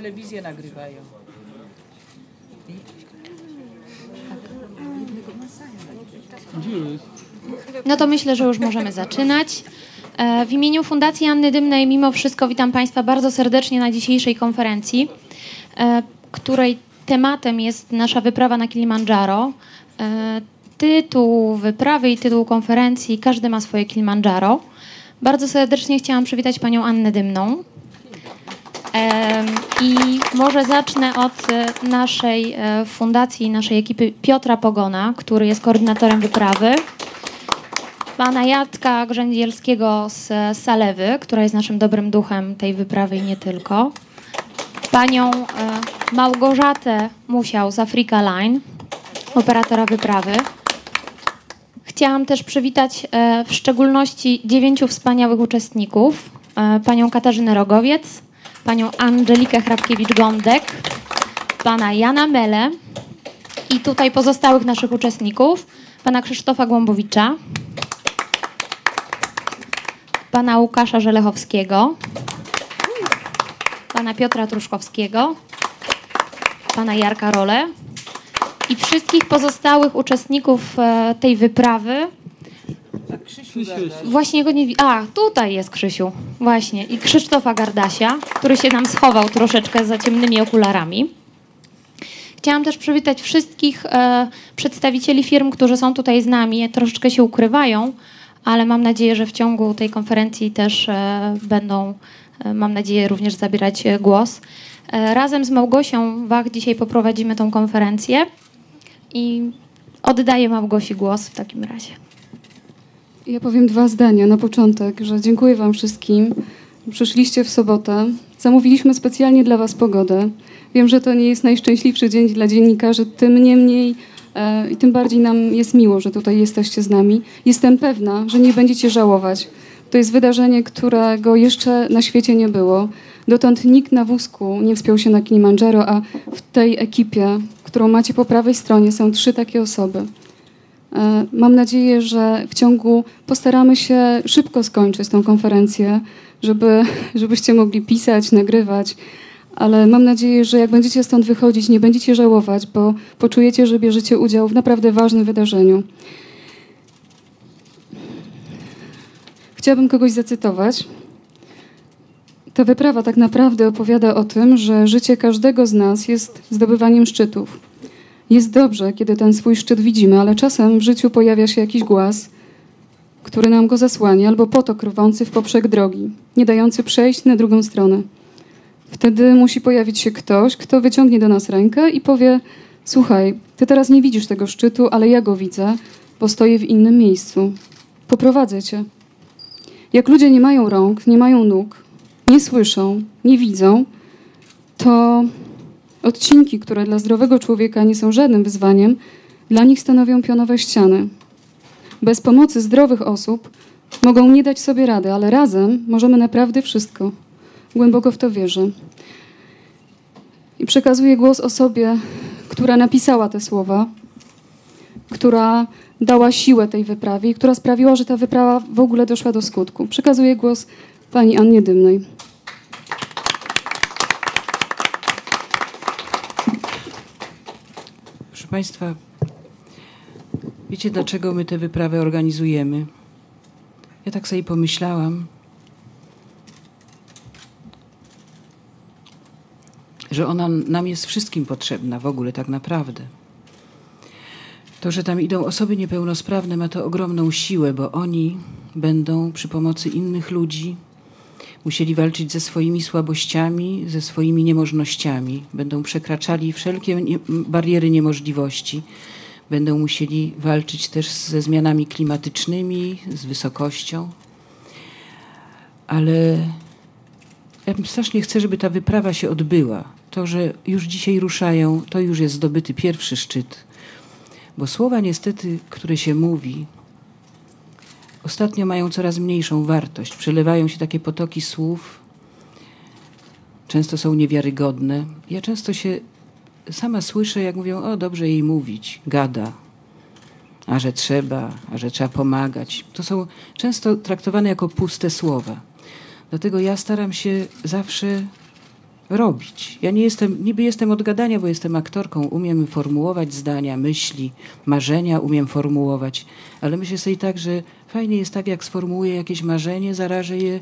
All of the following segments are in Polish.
Telewizję nagrywają. No to myślę, że już możemy zaczynać. E, W imieniu Fundacji Anny Dymnej mimo wszystko witam Państwa bardzo serdecznie na dzisiejszej konferencji, e, której tematem jest nasza wyprawa na Kilimandżaro. E, Tytuł wyprawy i tytuł konferencji Każdy ma swoje Kilimandżaro. Bardzo serdecznie chciałam przywitać Panią Annę Dymną. I może zacznę od e, naszej e, fundacji, naszej ekipy Piotra Pogona, który jest koordynatorem wyprawy pana Jacka Grzędzielskiego z Salewy, która jest naszym dobrym duchem tej wyprawy i nie tylko. Panią e, Małgorzatę Musiał z Africa Line, operatora wyprawy. Chciałam też przywitać e, w szczególności dziewięciu wspaniałych uczestników. E, panią Katarzynę Rogowiec, panią Angelikę Hrabkiewicz-Gądek, pana Jana Mele i tutaj pozostałych naszych uczestników, pana Krzysztofa Głąbowicza, pana Łukasza Żelechowskiego, pana Piotra Truszkowskiego, pana Jarka Role i wszystkich pozostałych uczestników e, tej wyprawy. A Krzysiu. Właśnie go nie widzę. A, tutaj jest Krzysiu. Właśnie. I Krzysztofa Gardasia, który się nam schował troszeczkę za ciemnymi okularami. Chciałam też przywitać wszystkich e, przedstawicieli firm, którzy są tutaj z nami. Troszeczkę się ukrywają, ale mam nadzieję, że w ciągu tej konferencji też e, będą, e, mam nadzieję, również zabierać e, głos. E, razem z Małgosią Wach dzisiaj poprowadzimy tą konferencję i oddaję Małgosi głos w takim razie. Ja powiem dwa zdania na początek, że dziękuję Wam wszystkim. Przyszliście w sobotę. Zamówiliśmy specjalnie dla Was pogodę. Wiem, że to nie jest najszczęśliwszy dzień dla dziennikarzy, tym niemniej e, i tym bardziej nam jest miło, że tutaj jesteście z nami. Jestem pewna, że nie będziecie żałować. To jest wydarzenie, którego jeszcze na świecie nie było. Dotąd nikt na wózku nie wspiął się na Kilimandżaro, a w tej ekipie, którą macie po prawej stronie, są trzy takie osoby. E, Mam nadzieję, że w ciągu postaramy się szybko skończyć tą konferencję, żeby, żebyście mogli pisać, nagrywać, ale mam nadzieję, że jak będziecie stąd wychodzić, nie będziecie żałować, bo poczujecie, że bierzecie udział w naprawdę ważnym wydarzeniu. Chciałabym kogoś zacytować. Ta wyprawa tak naprawdę opowiada o tym, że życie każdego z nas jest zdobywaniem szczytów. Jest dobrze, kiedy ten swój szczyt widzimy, ale czasem w życiu pojawia się jakiś głaz, który nam go zasłania, albo potok rwący w poprzek drogi, nie dający przejść na drugą stronę. Wtedy musi pojawić się ktoś, kto wyciągnie do nas rękę i powie: Słuchaj, ty teraz nie widzisz tego szczytu, ale ja go widzę, bo stoję w innym miejscu. Poprowadzę cię. Jak ludzie nie mają rąk, nie mają nóg, nie słyszą, nie widzą, to Odcinki, które dla zdrowego człowieka nie są żadnym wyzwaniem, dla nich stanowią pionowe ściany. Bez pomocy zdrowych osób mogą nie dać sobie rady, ale razem możemy naprawdę wszystko. Głęboko w to wierzę. I przekazuję głos osobie, która napisała te słowa, która dała siłę tej wyprawie i która sprawiła, że ta wyprawa w ogóle doszła do skutku. Przekazuję głos pani Annie Dymnej. Proszę Państwa, wiecie dlaczego my tę wyprawę organizujemy? Ja tak sobie pomyślałam, że ona nam jest wszystkim potrzebna w ogóle tak naprawdę. To, że tam idą osoby niepełnosprawne, ma to ogromną siłę, bo oni będą przy pomocy innych ludzi musieli walczyć ze swoimi słabościami, ze swoimi niemożnościami. Będą przekraczali wszelkie bariery niemożliwości. Będą musieli walczyć też ze zmianami klimatycznymi, z wysokością. Ale ja strasznie chcę, żeby ta wyprawa się odbyła. To, że już dzisiaj ruszają, to już jest zdobyty pierwszy szczyt. Bo słowa niestety, które się mówi, ostatnio mają coraz mniejszą wartość. Przelewają się takie potoki słów, często są niewiarygodne. Ja często się sama słyszę, jak mówią, o dobrze jej mówić, gada, a że trzeba, a że trzeba pomagać. To są często traktowane jako puste słowa. Dlatego ja staram się zawsze robić. Ja nie jestem, niby jestem od gadania, bo jestem aktorką, umiem formułować zdania, myśli, marzenia umiem formułować, ale myślę sobie tak, że fajnie jest tak, jak sformułuję jakieś marzenie, zarażę je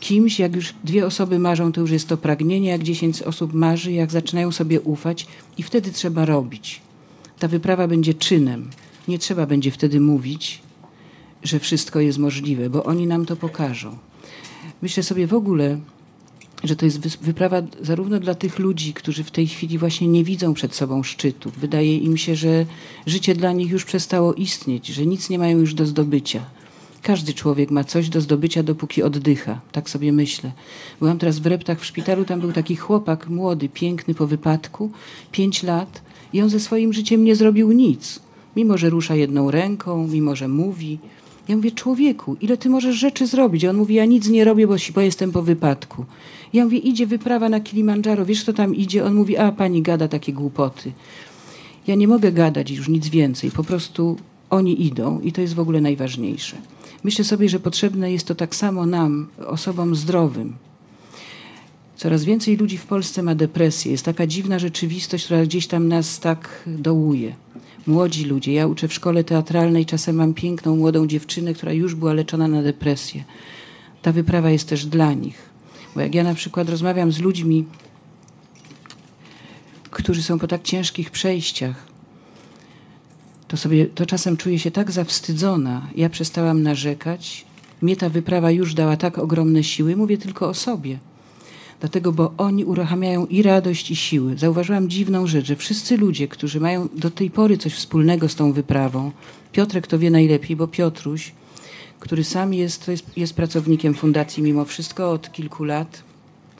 kimś, jak już dwie osoby marzą, to już jest to pragnienie, jak dziesięć osób marzy, jak zaczynają sobie ufać i wtedy trzeba robić. Ta wyprawa będzie czynem. Nie trzeba będzie wtedy mówić, że wszystko jest możliwe, bo oni nam to pokażą. Myślę sobie w ogóle, że to jest wyprawa zarówno dla tych ludzi, którzy w tej chwili właśnie nie widzą przed sobą szczytów. Wydaje im się, że życie dla nich już przestało istnieć, że nic nie mają już do zdobycia. Każdy człowiek ma coś do zdobycia, dopóki oddycha. Tak sobie myślę. Byłam teraz w Reptach w szpitalu, tam był taki chłopak, młody, piękny po wypadku, pięć lat i on ze swoim życiem nie zrobił nic. Mimo, że rusza jedną ręką, mimo, że mówi. Ja mówię, człowieku, ile ty możesz rzeczy zrobić? A on mówi, ja nic nie robię, bo, bo jestem po wypadku. Ja mówię, idzie wyprawa na Kilimandżaro, wiesz kto tam idzie? On mówi, a pani gada takie głupoty. Ja nie mogę gadać już nic więcej, po prostu oni idą i to jest w ogóle najważniejsze. Myślę sobie, że potrzebne jest to tak samo nam, osobom zdrowym. Coraz więcej ludzi w Polsce ma depresję. Jest taka dziwna rzeczywistość, która gdzieś tam nas tak dołuje. Młodzi ludzie. Ja uczę w szkole teatralnej, czasem mam piękną młodą dziewczynę, która już była leczona na depresję. Ta wyprawa jest też dla nich. Bo jak ja na przykład rozmawiam z ludźmi, którzy są po tak ciężkich przejściach, to sobie to czasem czuję się tak zawstydzona. Ja przestałam narzekać. Mnie ta wyprawa już dała tak ogromne siły. Mówię tylko o sobie. Dlatego, bo oni uruchamiają i radość, i siły. Zauważyłam dziwną rzecz, że wszyscy ludzie, którzy mają do tej pory coś wspólnego z tą wyprawą, Piotrek to wie najlepiej, bo Piotruś, który sam jest, jest, jest pracownikiem fundacji mimo wszystko od kilku lat.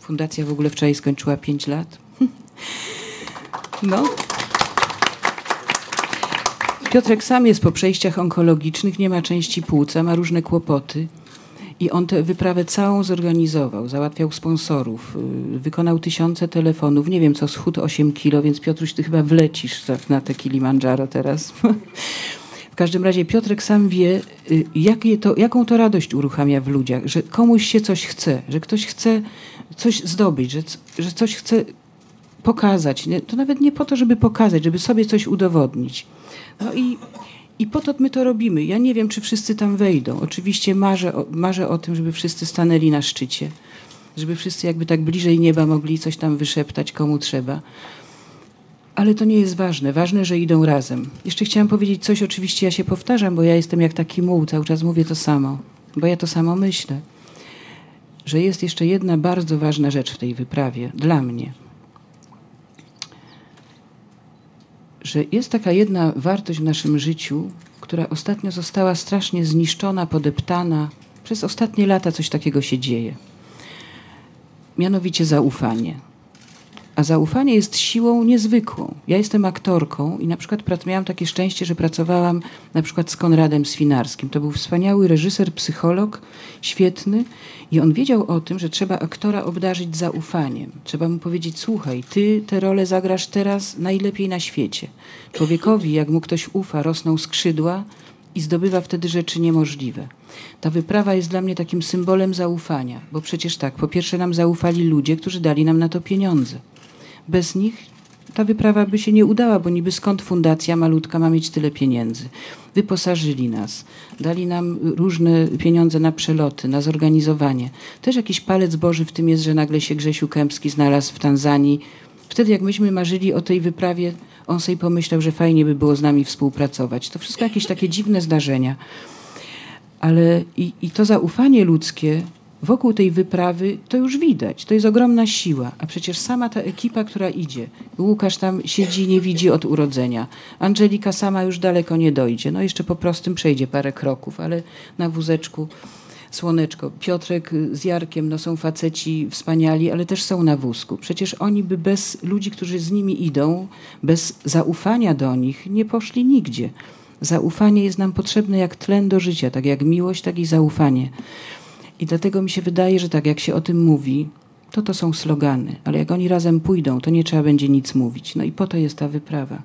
Fundacja w ogóle wczoraj skończyła pięć lat. No. Piotrek sam jest po przejściach onkologicznych, nie ma części płuca, ma różne kłopoty. I on tę wyprawę całą zorganizował, załatwiał sponsorów, y, wykonał tysiące telefonów. Nie wiem co, schód 8 kilo, więc Piotruś, ty chyba wlecisz tak na te Kilimandżaro teraz. W każdym razie Piotrek sam wie, y, jakie to, jaką to radość uruchamia w ludziach, że komuś się coś chce, że ktoś chce coś zdobyć, że, że coś chce pokazać. To nawet nie po to, żeby pokazać, żeby sobie coś udowodnić. No i, i po to my to robimy. Ja nie wiem, czy wszyscy tam wejdą. Oczywiście marzę, marzę o tym, żeby wszyscy stanęli na szczycie, żeby wszyscy jakby tak bliżej nieba mogli coś tam wyszeptać, komu trzeba. Ale to nie jest ważne. Ważne, że idą razem. Jeszcze chciałam powiedzieć coś, oczywiście ja się powtarzam, bo ja jestem jak taki muł, cały czas mówię to samo, bo ja to samo myślę. Że jest jeszcze jedna bardzo ważna rzecz w tej wyprawie dla mnie – że jest taka jedna wartość w naszym życiu, która ostatnio została strasznie zniszczona, podeptana. Przez ostatnie lata coś takiego się dzieje. Mianowicie zaufanie. A zaufanie jest siłą niezwykłą. Ja jestem aktorką i na przykład miałam takie szczęście, że pracowałam na przykład z Konradem Swinarskim. To był wspaniały reżyser, psycholog, świetny i on wiedział o tym, że trzeba aktora obdarzyć zaufaniem. Trzeba mu powiedzieć, słuchaj, ty tę rolę zagrasz teraz najlepiej na świecie. Człowiekowi, jak mu ktoś ufa, rosną skrzydła i zdobywa wtedy rzeczy niemożliwe. Ta wyprawa jest dla mnie takim symbolem zaufania, bo przecież tak, po pierwsze nam zaufali ludzie, którzy dali nam na to pieniądze. Bez nich ta wyprawa by się nie udała, bo niby skąd fundacja malutka ma mieć tyle pieniędzy. Wyposażyli nas, dali nam różne pieniądze na przeloty, na zorganizowanie. Też jakiś palec Boży w tym jest, że nagle się Grzesiu Kępski znalazł w Tanzanii. Wtedy jak myśmy marzyli o tej wyprawie, on sobie pomyślał, że fajnie by było z nami współpracować. To wszystko jakieś takie dziwne zdarzenia. Ale i, i to zaufanie ludzkie wokół tej wyprawy to już widać. To jest ogromna siła. A przecież sama ta ekipa, która idzie. Łukasz tam siedzi, nie widzi od urodzenia. Angelika sama już daleko nie dojdzie. No jeszcze po prostym przejdzie parę kroków, ale na wózeczku słoneczko. Piotrek z Jarkiem, no są faceci wspaniali, ale też są na wózku. Przecież oni by bez ludzi, którzy z nimi idą, bez zaufania do nich, nie poszli nigdzie. Zaufanie jest nam potrzebne jak tlen do życia, tak jak miłość, tak i zaufanie. I dlatego mi się wydaje, że tak jak się o tym mówi, to to są slogany, ale jak oni razem pójdą, to nie trzeba będzie nic mówić. No i po to jest ta wyprawa.